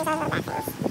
一个吧